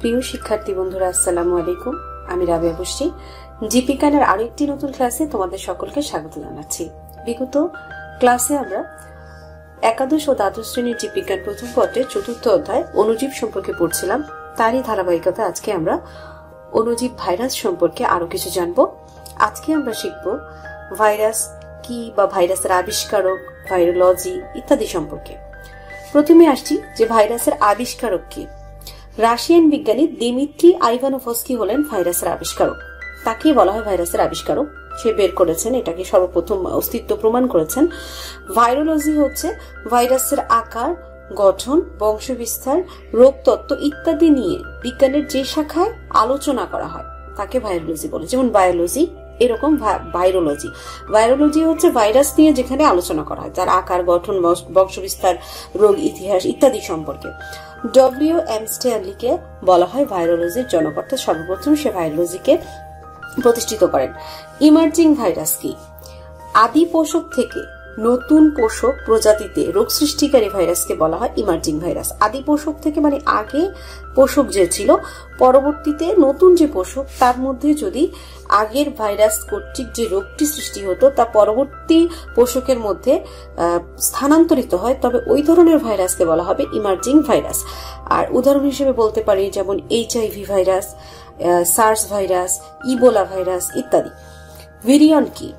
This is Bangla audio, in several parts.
প্রিয় শিক্ষার্থী বন্ধুরা, আসসালামু আলাইকুম। আমি রাবিয়া বসছি জিপিকানের আরেকটি নতুন ক্লাসে তোমাদের সকলকে স্বাগত জানাচ্ছি। বিগত ক্লাসে আমরা একাদশ ও দ্বাদশ শ্রেণির জীবিকার প্রথম পত্রের চতুর্থ অধ্যায় অনুজীব সম্পর্কে পড়ছিলাম। তারই ধারাবাহিকতা আজকে আমরা অনুজীব ভাইরাস সম্পর্কে আরও কিছু জানব। আজকে আমরা শিখব ভাইরাস কি বা ভাইরাসের আবিষ্কারক, ভাইরোলজি ইত্যাদি সম্পর্কে। প্রথমে আসছি যে ভাইরাসের আবিষ্কারক কি। রাশিয়ান বিজ্ঞানী দিমিত্রি আইভানোভস্কি হলেন ভাইরাসের আবিষ্কারক। তাকেই বলা হয় ভাইরাসের আবিষ্কারক। সে বের করেছেন, এটাকে সর্বপ্রথম অস্তিত্ব প্রমাণ করেছেন। ভাইরোলজি হচ্ছে ভাইরাসের আকার, গঠন, বংশবিস্তার, রোগতত্ত্ব ইত্যাদি নিয়ে বিজ্ঞানের যে শাখায় আলোচনা করা হয়, তাকে ভাইরোলজি বলে। যেমন বায়োলজি, এরকম ভাইরোলজি। ভাইরোলজি হচ্ছে ভাইরাস নিয়ে যেখানে আলোচনা করা হয় তার আকার, গঠন বংশবিস্তার, রোগ ইতিহাস ইত্যাদি সম্পর্কে। ডব্লিউ এম স্ট্যানলিকে বলা হয় ভাইরোলজির জনকর্তা সর্বপ্রথম সে ভাইরোলজিকে প্রতিষ্ঠিত করেন। ইমার্জিং ভাইরাস কি? আদি পোষক থেকে নতুন পোষক প্রজাতিতে রোগ সৃষ্টিকারী ভাইরাসকে বলা হয় ইমার্জিং ভাইরাস। আদি পোষক থেকে মানে আগে পোষক যে ছিল, পরবর্তীতে নতুন যে পোষক, তার মধ্যে যদি আগের ভাইরাস কর্তৃক যে রোগটি সৃষ্টি হতো, তা পরবর্তী পোষকের মধ্যে স্থানান্তরিত হয়, তবে ওই ধরনের ভাইরাসকে বলা হবে ইমার্জিং ভাইরাস। আর উদাহরণ হিসেবে বলতে পারি যেমন HIV virus SARS virus, Ebola virus ইত্যাদি। ভিরিয়ন কি?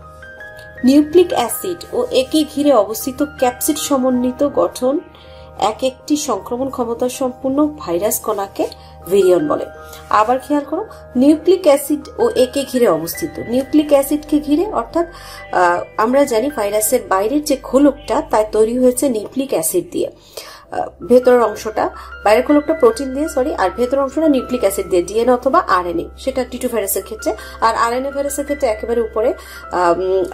নিউক্লিক অ্যাসিড ও একে ঘিরে অবস্থিত ক্যাপসিড সমন্বিত গঠন এক একটি সংক্রমণ ক্ষমতা সম্পূর্ণ ভাইরাস কণাকে ভেরিয়ন বলে। আবার খেয়াল করো, নিউক্লিক অ্যাসিড ও একে ঘিরে অবস্থিত। নিউক্লিক অ্যাসিডকে ঘিরে অর্থাৎ আমরা জানি ভাইরাসের বাইরের যে খোলকটা তাই তৈরি হয়েছে নিউক্লিক অ্যাসিড দিয়ে। ভেতরের অংশটা, বাইরের খোলকটা প্রোটিন দিয়ে সরি আর ভেতরের অংশটা নিউক্লিক অ্যাসিড দিয়ে ডিএনএ অথবা আরএনএ সেটা টিটু ভাইরাসের ক্ষেত্রে। আর আরএনএ ভাইরাসের ক্ষেত্রে একেবারে উপরে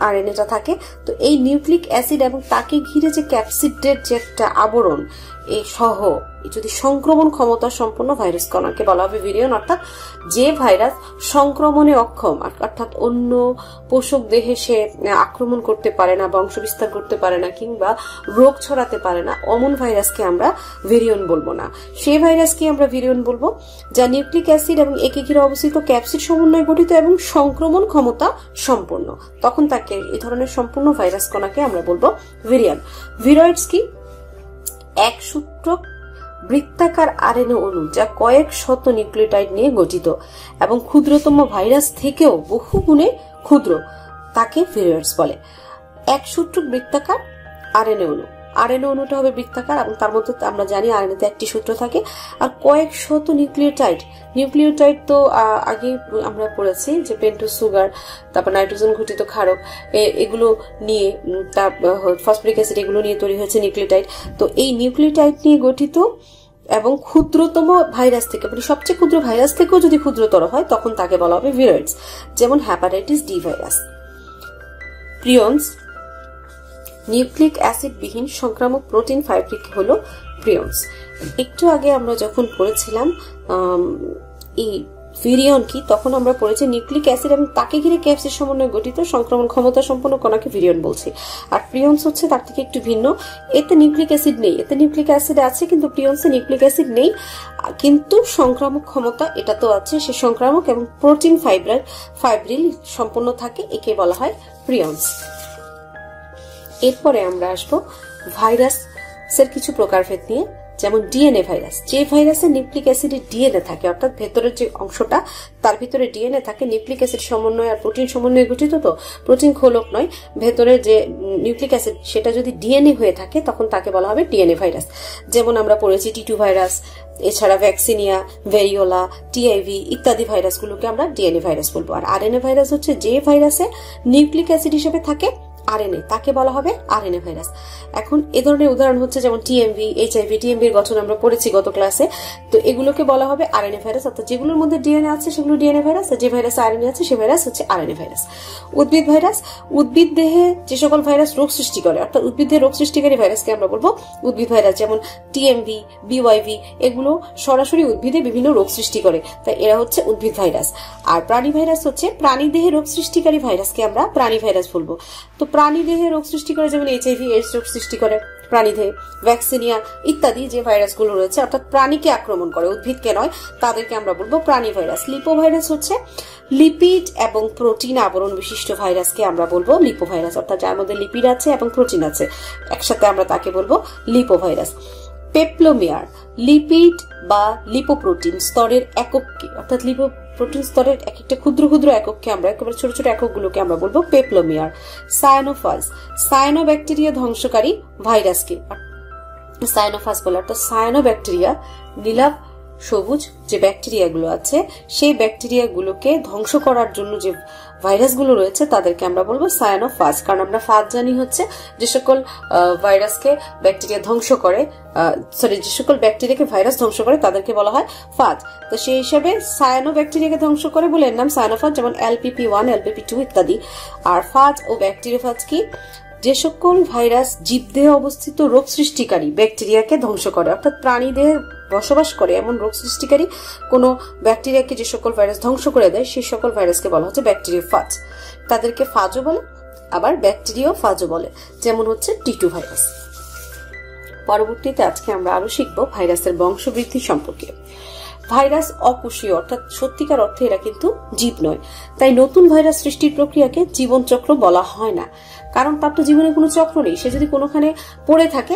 আরএনএটা থাকে। তো এই নিউক্লিক অ্যাসিড এবং তাকে ঘিরে যে ক্যাপসিডের যে একটা আবরণ এই সহ যদি সংক্রমণ ক্ষমতা সম্পন্ন ভাইরাস কণাকে বলা হবে ভিরিয়ন, অর্থাৎ যে ভাইরাস সংক্রমণে অক্ষম অর্থাৎ অন্য পোষক দেহে সে আক্রমণ করতে পারে না বংশ বিস্তার করতে পারে না কিংবা রোগ ছড়াতে পারে না, অমন ভাইরাসকে আমরা ভেরিয়ন বলব না। সেই ভাইরাসকে আমরা ভেরিয়ন বলব যা নিউক্লিক অ্যাসিড এবং একে ঘিরে অবস্থিত ক্যাপসিড সমন্বয় গঠিত এবং সংক্রমণ ক্ষমতা সম্পন্ন। তখন তাকে এই ধরনের সম্পূর্ণ ভাইরাস কণাকে আমরা বলব ভেরিয়ান। ভিরয়েডস কি? এক সূত্র বৃত্তাকার আরএনএ অণু যা কয়েক শত নিউক্লিওটাইড নিয়ে গঠিত এবং ক্ষুদ্রতম ভাইরাস থেকেও বহু গুণে ক্ষুদ্র, তাকে ভিরিয়ডস বলে। এক সূত্র বৃত্তাকার আরএনএ অণু। আরএনএ অণুটা হবে বৃত্তাকার এবং তার মধ্যে আমরা জানি আরএনএতে একটি সূত্র থাকে। আর কয়েক শত নিউক্লিওটাইড। নিউক্লিওটাইড তো আগে আমরা পড়েছি যে পেন্টো সুগার, তারপর নাইট্রোজেন ঘটিত ক্ষারক এগুলো নিয়ে তার ফসফরিক অ্যাসিড এগুলো নিয়ে তৈরি হয়েছে নিউক্লিওটাইড। তো এই নিউক্লিওটাইড নিয়ে গঠিত এবং ক্ষুদ্রতম ভাইরাস থেকে মানে সবচেয়ে ক্ষুদ্র ভাইরাস থেকেও যদি ক্ষুদ্রতর হয়, তখন তাকে বলা হবে ভিরয়েডস, যেমন hepatitis D virus prions nucleic acid বিহীন সংক্রামক প্রোটিন ফাইব্রিক হলো প্রিয়ন্স একটু আগে আমরা যখন পড়েছিলাম এই ভিরিয়ন কি, তখন আমরা পড়েছি নিউক্লিক অ্যাসিড এবং তাকে ঘিরে ক্যাপসিড সমন্বয়ে গঠিত সংক্রমণ ক্ষমতা সম্পন্ন কণাকে ভিরিয়ন বলছি। আর প্রিয়ন্স হচ্ছে তার থেকে একটু ভিন্ন। এতে নিউক্লিক অ্যাসিড নেই। এতে নিউক্লিক অ্যাসিড আছে, কিন্তু প্রিয়ন্সে নিউক্লিক অ্যাসিড নেই। কিন্তু সংক্রামক ক্ষমতা এটা তো আছে, সে সংক্রামক এবং প্রোটিন ফাইব্রার ফাইব্রিল সম্পন্ন থাকে, একে বলা হয় প্রিয়ন্স এরপরে আমরা আসব ভাইরাসের কিছু প্রকারভেদ নিয়ে, যেমন ডিএনএ ভাইরাস। যে ভাইরাসে নিউক্লিক অ্যাসিডের ডিএনএ থাকে, অর্থাৎ ভেতরের যে অংশটা, তার ভিতরে ডিএনএ থাকে। নিউক্লিক অ্যাসিড সমন্বয় আর প্রোটিন সমন্বয়ে গঠিত তো, প্রোটিন খোলক নয়। ভেতরে যে নিউক্লিক অ্যাসিড, সেটা যদি ডিএনএ হয়ে থাকে, তখন তাকে বলা হবে ডিএনএ ভাইরাস। যেমন আমরা পড়েছি টিটু ভাইরাস, এছাড়া ভ্যাকসিনিয়া, ভেরিওলা টিআইভি ইত্যাদি ভাইরাসগুলোকে আমরা ডিএনএ ভাইরাস বলব। আর আরএনএ ভাইরাস হচ্ছে যে ভাইরাসে নিউক্লিক অ্যাসিড হিসেবে থাকে আরএনএ, তাকে বলা হবে আরএনএ ভাইরাস। এখন এ ধরনের উদাহরণ হচ্ছে যেমন টিএমভি, এইচআইভি, টিএমভির গঠন আমরা পড়েছি গত ক্লাসে। তো এগুলোকে বলা হবে আরএনএ ভাইরাস, অর্থাৎ যেগুলোর মধ্যে ডিএনএ আছে সেগুলো ডিএনএ ভাইরাস, আর যে ভাইরাস আরএনএ আছে সে ভাইরাস হচ্ছে আরএনএ ভাইরাস। উদ্ভিদ ভাইরাস, উদ্ভিদ দেহে যে সকল ভাইরাস রোগ সৃষ্টি করে, অর্থাৎ উদ্ভিদ দেহে রোগ সৃষ্টিকারী ভাইরাসকে আমরা বলব উদ্ভিদ ভাইরাস, যেমন টিএমভি, বিওয়াইভি, এগুলো সরাসরি উদ্ভিদে বিভিন্ন রোগ সৃষ্টি করে। তাই এরা হচ্ছে উদ্ভিদ ভাইরাস। আর প্রাণী ভাইরাস হচ্ছে প্রাণী দেহে রোগ সৃষ্টিকারী ভাইরাসকে আমরা প্রাণী ভাইরাস বলব। তো প্রাণী দেহে রোগ সৃষ্টি করে, যেমন এইচআইভি এইডস রোগ সৃষ্টি করে প্রাণীদের ভ্যাকসিনিয়া ইত্যাদি যে ভাইরাসগুলো রয়েছে, অর্থাৎ প্রাণীকে আক্রমণ করে, উদ্ভিদকে নয়, তাদেরকে আমরা বলব প্রাণী ভাইরাস। লিপো ভাইরাস হচ্ছে লিপিড এবং প্রোটিন আবরণ বিশিষ্ট ভাইরাসকে আমরা বলব লিপো ভাইরাস অর্থাৎ যার মধ্যে লিপিড আছে এবং প্রোটিন আছে। একসাথে আমরা তাকে বলব লিপো ভাইরাস পেপলোমিয়ার লিপিড বা লিপোপ্রোটিন স্তরের একককে, অর্থাৎ লিপো প্রোটিন স্তরের এক একটা ক্ষুদ্র ক্ষুদ্র একককে আমরা একেবারে ছোট ছোট এককগুলোকে আমরা বলব পেপলোমিয়ার সায়ানোফাজ সায়ানো ব্যাকটেরিয়া ধ্বংসকারী ভাইরাসকে। সায়ানোফাজ বলে অর্থাৎ সায়ানো ব্যাকটেরিয়া নীলাভ, সবুজ যে ব্যাকটেরিয়াগুলো আছে, সেই ব্যাকটেরিয়াগুলোকে ধ্বংস করার জন্য যে ভাইরাসগুলো রয়েছে, তাদেরকে আমরা বলব সায়ানোফাজ কারণ আমরা ফাজ জানি হচ্ছে যে সকল ভাইরাসকে ব্যাকটেরিয়া ধ্বংস করে সরি যে সকল ব্যাকটেরিয়াকে ভাইরাস ধ্বংস করে, তাদেরকে বলা হয় ফাজ তো সেই হিসাবে সায়ানো ব্যাকটেরিয়াকে ধ্বংস করে বলে এর নাম সায়ানোফাজ যেমন এলপিপি ওয়ান এলপিপি টু ইত্যাদি। আর ফাজ ও ব্যাকটেরিয়াফাজ কি? যে সকল ভাইরাস জীবদেহে অবস্থিত রোগ সৃষ্টিকারী ব্যাকটেরিয়াকে ধ্বংস করে, অর্থাৎ প্রাণী দেহে বসবাস করে এমন রোগ সৃষ্টিকারী কোনো ব্যাকটেরিয়াকে যে সকল ভাইরাস ধ্বংস করে দেয়, সেই সকল ভাইরাসকে বলা হচ্ছে ব্যাকটেরিয়া ফাজ তাদেরকে ফাজও বলে, আবার ব্যাকটেরিয়া ফাজও বলে। যেমন হচ্ছে টিটু ভাইরাস। পরবর্তীতে আজকে আমরা আরও শিখব ভাইরাসের বংশবৃদ্ধি সম্পর্কে। ভাইরাস অকুশীয় অর্থাৎ সত্যিকার অর্থে এরা কিন্তু জীব নয়। তাই নতুন ভাইরাস সৃষ্টির প্রক্রিয়াকে জীবনচক্র বলা হয় না। কারণ তার তো জীবনে কোনো চক্র নেই। সে যদি কোনোখানে পড়ে থাকে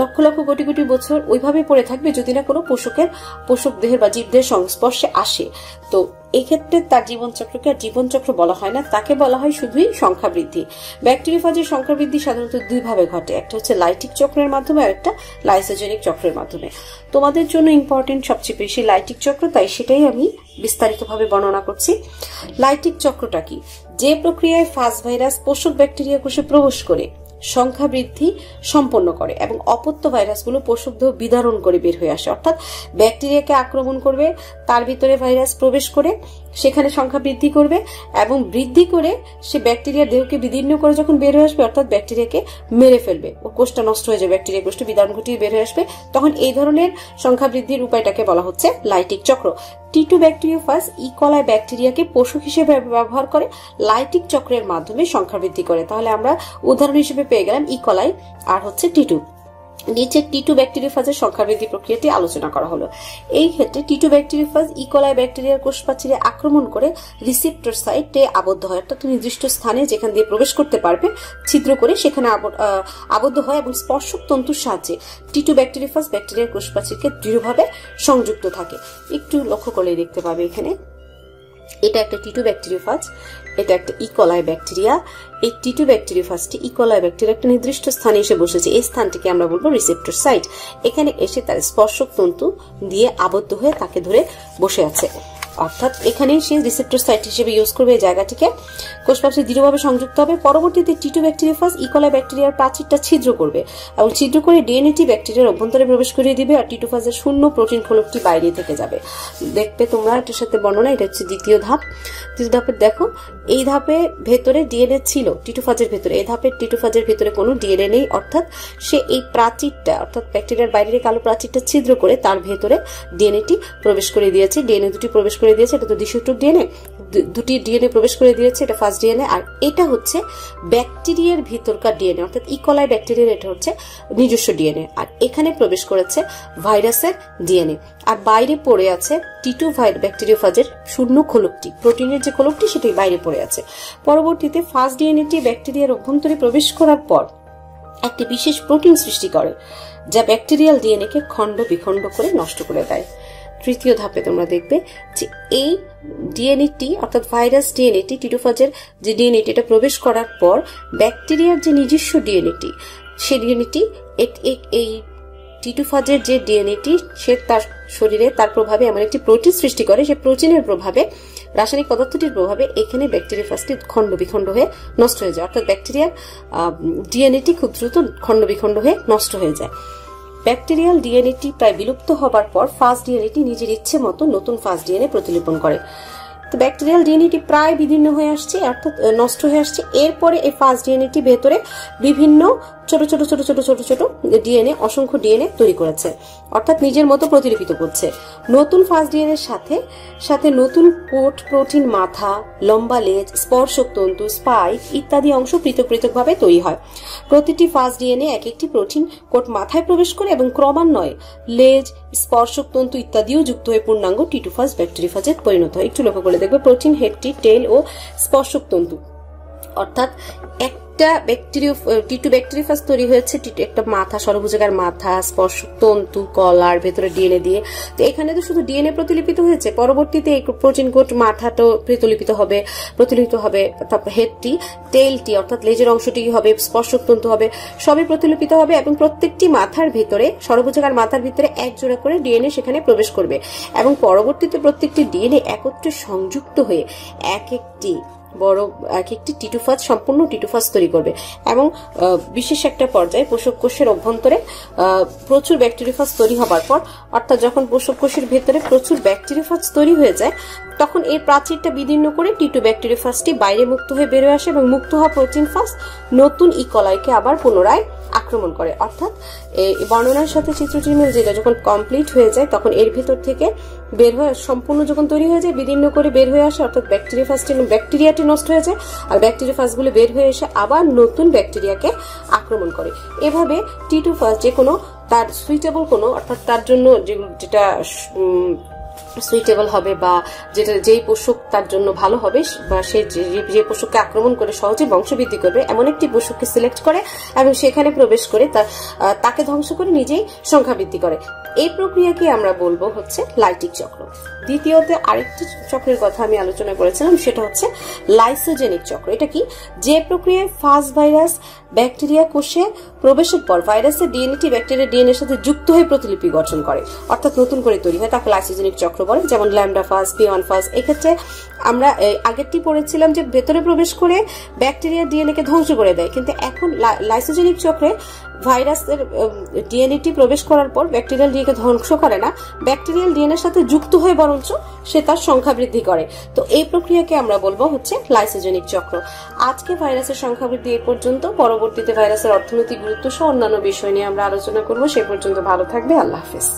লক্ষ লক্ষ কোটি কোটি বছর ওইভাবে পড়ে থাকবে যদি না কোনো পোষকের, পোষক দেহের বা জীবদের সংস্পর্শে আসে। তো এক্ষেত্রে তার জীবনচক্রকে আর জীবনচক্র বলা হয় না, তাকে বলা হয় শুধুই সংখ্যা বৃদ্ধি। ব্যাকটেরিয়াফাজের সংখ্যা বৃদ্ধি সাধারণত দুই ভাবে ঘটে, একটা হচ্ছে লাইটিক চক্রের মাধ্যমে আর একটা লাইসোজেনিক চক্রের মাধ্যমে। তোমাদের জন্য ইম্পর্টেন্ট সবচেয়ে বেশি লাইটিক চক্র, তাই সেটাই আমি বিস্তারিতভাবে বর্ণনা করছি। লাইটিক চক্রটা কি? যে প্রক্রিয়ায় ফাজ ভাইরাস পোষক ব্যাকটেরিয়া কোষে প্রবেশ করে সংখ্যা বৃদ্ধি সম্পন্ন করে এবং অপত্য ভাইরাসগুলো পোষক বিধারণ করে বের হয়ে আসে। অর্থাৎ ব্যাকটেরিয়াকে আক্রমণ করবে, তার ভিতরে ভাইরাস প্রবেশ করে সেখানে সংখ্যা বৃদ্ধি করবে এবং বৃদ্ধি করে সে ব্যাকটেরিয়া দেহকে বিদীর্ণ করে যখন বের হয়ে আসবে, অর্থাৎ ব্যাকটেরিয়াকে মেরে ফেলবে ও কোষটা নষ্ট হয়ে যাবে, ব্যাকটেরিয়া কোষটা বিদারণ ঘটিয়ে বের হয়ে আসবে। তখন এই ধরনের সংখ্যা বৃদ্ধির উপায়টাকে বলা হচ্ছে লাইটিক চক্র। টিটু ব্যাকটেরিওফাস ইকলায় ব্যাকটেরিয়াকে পোষক হিসেবে ব্যবহার করে লাইটিক চক্রের মাধ্যমে সংখ্যা বৃদ্ধি করে। তাহলে আমরা উদাহরণ হিসেবে পেয়ে গেলাম ইকলাই আর হচ্ছে টিটু নিচে টিটু ব্যাকটেরিওফাজের সংখ্যাবৃদ্ধি প্রক্রিয়াটি আলোচনা করা হলো। এই ক্ষেত্রে টিটু ব্যাকটেরিওফাজ ইকোলাই ব্যাকটেরিয়ার কোষ প্রাচীরে আক্রমণ করে রিসিপ্টর সাইটে আবদ্ধ হয়। অর্থাৎ নির্দিষ্ট স্থানে যেখান দিয়ে প্রবেশ করতে পারবে, ছিদ্র করে সেখানে আবদ্ধ হয় এবং স্পর্শক তন্তুর সাহায্যে টিটু ব্যাকটেরিওফাজ ব্যাকটেরিয়ার কোষ প্রাচীরকে দৃঢ়ভাবে সংযুক্ত থাকে। একটু লক্ষ্য করলেই দেখতে পাবে এখানে। এটা একটা টিটু ব্যাকটেরিওফাজ এটা একটা ইকলাই ব্যাকটেরিয়া এই টিটু ব্যাকটেরিয়া ফার্স্টে ইকলাই ব্যাকটেরিয়া একটা নির্দিষ্ট স্থানে এসে বসেছে। এই স্থানটিকে আমরা বলব রিসেপ্টর সাইট এখানে এসে তার স্পর্শক তন্তু দিয়ে আবদ্ধ হয়ে তাকে ধরে বসে আছে। অর্থাৎ এখানে সে রিসেপ্টর সাইট হিসেবে ইউজ করবে এই জায়গাটিকে। কোষপ্রাচীর দৃঢ়ভাবে সংযুক্ত হবে। পরবর্তীতে টিটু ব্যাকটেরিয়াফাস ইকোলাই ব্যাকটেরিয়ার প্রাচীরটা ছিদ্র করবে এবং ছিদ্র করে ডিএনএটি ব্যাকটেরিয়ার অভ্যন্তরে প্রবেশ করিয়ে দিবে আর টিটুফাজের শূন্য প্রোটিন খোলকটি বাইরে থেকে যাবে। দেখবে তোমরা এটার সাথে বর্ণনা, এটা হচ্ছে দ্বিতীয় ধাপ। তৃতীয় ধাপের দেখো, এই ধাপে ভেতরে ডিএনএ ছিল টিটুফাজের ভেতরে। এই ধাপের টিটুফাজের ভেতরে কোনো ডিএনএ নেই, অর্থাৎ সে এই প্রাচীরটা, অর্থাৎ ব্যাকটেরিয়ার বাইরের কালো প্রাচীরটা ছিদ্র করে তার ভেতরে ডিএনএটি প্রবেশ করে দিয়েছে। ডিএনএ দুটি প্রবেশ করে দিয়েছে, এটা তো দ্বিসূত্রক ডিএনএ দুটি ডিএনএ প্রবেশ করে দিয়েছে, এটা ফার্স্ট ডিএনএ আর এটা হচ্ছে ব্যাকটেরিয়ার ভিতরকার ডিএনএ অর্থাৎ ইকলাই ব্যাকটেরিয়ার এটা হচ্ছে নিজস্ব ডিএনএ আর এখানে প্রবেশ করেছে ভাইরাসের ডিএনএ আর বাইরে পড়ে আছে টিটু ব্যাকটেরিওফাজের শূন্য খোলকটি প্রোটিনের যে খোলকটি সেটি বাইরে পড়ে আছে। পরবর্তীতে ফার্স্ট ডিএনএটি ব্যাকটেরিয়ার অভ্যন্তরে প্রবেশ করার পর একটি বিশেষ প্রোটিন সৃষ্টি করে, যা ব্যাকটেরিয়াল ডিএনএ কে খণ্ড বিখণ্ড করে নষ্ট করে দেয়। তৃতীয় ধাপে তোমরা দেখবে যে এই ডিএনএটি অর্থাৎ ভাইরাস ডিএনএটি টিটোফাজের যে ডিএনএটি এটা প্রবেশ করার পর ব্যাকটেরিয়ার যে নিজস্ব ডিএনএটি সে ডিএনএটি এই টিটুফাজের যে ডিএনএটি সে তার শরীরে তার প্রভাবে এমন একটি প্রোটিন সৃষ্টি করে, সে প্রোটিনের প্রভাবে, রাসায়নিক পদার্থটির প্রভাবে এখানে ব্যাকটেরিয়া ফার্স্টটি খণ্ড বিখণ্ড হয়ে নষ্ট হয়ে যায়। অর্থাৎ ব্যাকটেরিয়ার ডিএনএটি খুব দ্রুত খণ্ড বিখণ্ড হয়ে নষ্ট হয়ে যায়। ব্যাকটেরিয়াল ডিএনএটি প্রায় বিলুপ্ত হবার পর ফার্স্ট ডিএনএটি নিজের ইচ্ছে মতো নতুন ফার্স্ট ডিএনএ প্রতিলিপন করে। তো ব্যাকটেরিয়াল ডিএনএটি প্রায় বিভিন্ন হয়ে আসছে, অর্থাৎ, নষ্ট হয়ে আসছে। এরপরে এই ফার্স্ট ডিএনএটি ভেতরে বিভিন্ন ছোট ছোট ছোট ছোট ছোট ছোট ডিএনএ অসংখ্য ডিএনএ তৈরি করেছে। অর্থাৎ নিজের মতো প্রতিলিপিত করছে। নতুন ফার্স্ট ডিএনএ সাথে সাথে নতুন কোট, প্রোটিন মাথা, লম্বা লেজ, স্পর্শক তন্তু, স্পাইক ইত্যাদি অংশ পৃথক পৃথকভাবে তৈরি হয়। প্রতিটি ফার্স্ট ডিএনএ এক একটি প্রোটিন কোট মাথায় প্রবেশ করে এবং ক্রমান্বয়ে লেজ, স্পর্শক তন্তু ইত্যাদিও যুক্ত হয়ে পূর্ণাঙ্গ টিটুফাস ব্যাকটেরিফাজে পরিণত হয়। একটু লক্ষ্য করে দেখবে, প্রোটিন হেডটি টেল ও স্পর্শক তন্তু। অর্থাৎ একটা ব্যাকটেরিয়া টিটু ব্যাকটেরিয়াফাস তৈরি হয়েছে একটা মাথা সরভুজাকার মাথা, স্পর্শ, তন্তু, কলার ভেতরে ডিএনএ দিয়ে। তো এখানে তো শুধু ডিএনএ প্রতিলিপিত হয়েছে, পরবর্তীতে এই প্রোটিন কোট মাথাটাও প্রতিলিপিত হবে প্রতিলিপিত হবে, তারপর হেডটি টেলটি অর্থাৎ লেজের অংশটি হবে, স্পর্শক তন্তু হবে, সবই প্রতিলিপিত হবে এবং প্রত্যেকটি মাথার ভিতরে সরভুজাকার মাথার ভিতরে এক জোড়া করে ডিএনএ সেখানে প্রবেশ করবে। এবং পরবর্তীতে প্রত্যেকটি ডিএনএ একত্রে সংযুক্ত হয়ে এক একটি বড় এক একটি টিটুফাজ সম্পূর্ণ টিটুফাজ তৈরি করবে। এবং বিশেষ একটা পর্যায়ে পোষক কোষের অভ্যন্তরে প্রচুর ব্যাকটেরিয়াফাজ তৈরি হবার পর, অর্থাৎ যখন পোষক কোষের ভেতরে প্রচুর ব্যাকটেরিয়াফাজ তৈরি হয়ে যায়, তখন এর প্রাচীরটা বিদীর্ণ করে টিটু ব্যাকটেরিয়াফাজটি বাইরে মুক্ত হয়ে বেরোয় আসে এবং মুক্ত হওয়া প্রোটিন ফাস নতুন ইকলাইকে আবার পুনরায় আক্রমণ করে। অর্থাৎ এই বর্ণনার সাথে চিত্রটির মিল যেটা যখন কমপ্লিট হয়ে যায়, তখন এর ভিতর থেকে বের হয়ে সম্পূর্ণ যখন তৈরি হয়ে যায়, বিদীর্ণ করে বের হয়ে আসে, অর্থাৎ ব্যাকটেরিয়া ফাস্টে ব্যাকটেরিয়াটি নষ্ট হয়ে যায়, আর ব্যাকটেরিয়া ফাস্টগুলো বের হয়ে এসে আবার নতুন ব্যাকটেরিয়াকে আক্রমণ করে। এভাবে টি টু ফার্স্ট যে কোনো তার সুইটেবল কোনো, অর্থাৎ তার জন্য যেটা সুইটেবল হবে বা যেটা যেই পশুক তার জন্য ভালো হবে, বা সে যে পশুকে আক্রমণ করে সহজে বংশবৃদ্ধি করবে, এমন একটি পশুকে সিলেক্ট করে এবং সেখানে প্রবেশ করে তাকে ধ্বংস করে নিজেই সংখ্যা বৃদ্ধি করে। এই প্রক্রিয়াকে আমরা বলব হচ্ছে লাইটিক চক্র। দ্বিতীয়তে আরেকটি চক্রের কথা আমি আলোচনা করেছিলাম, সেটা হচ্ছে লাইসোজেনিক চক্র। এটা কি? যে প্রক্রিয়ায় ফাস্ট ভাইরাস ব্যাকটেরিয়া কোষে প্রবেশের পর ভাইরাসের ডিএনএটি ব্যাকটেরিয়া ডিএনএর সাথে যুক্ত হয়ে প্রতিলিপি গঠন করে। অর্থাৎ নতুন করে তৈরি হয় তাকে লাইসোজেনিক চক্র বলে, যেমন ল্যামডা ফাস পিওয়ান ফাস এক্ষেত্রে আমরা আগেরটি পড়েছিলাম যে ভেতরে প্রবেশ করে ব্যাকটেরিয়া ডিএনএ কে ধ্বংস করে দেয়। কিন্তু এখন লাইসোজেনিক চক্রে ভাইরাসের ডিএনএটি প্রবেশ করার পর ব্যাকটেরিয়াল ডিএনএ ধ্বংস করে না। ব্যাকটেরিয়াল ডিএনএর সাথে যুক্ত হয়ে বরঞ্চ সে তার সংখ্যা বৃদ্ধি করে। তো এই প্রক্রিয়াকে আমরা বলব হচ্ছে লাইসোজেনিক চক্র। আজকে ভাইরাসের সংখ্যা বৃদ্ধি এ পর্যন্ত। পরবর্তীতে ভাইরাসের অর্থনৈতিক গুরুত্ব সহ অন্যান্য বিষয় নিয়ে আমরা আলোচনা করব। সে পর্যন্ত ভালো থাকবে। আল্লাহ হাফিজ।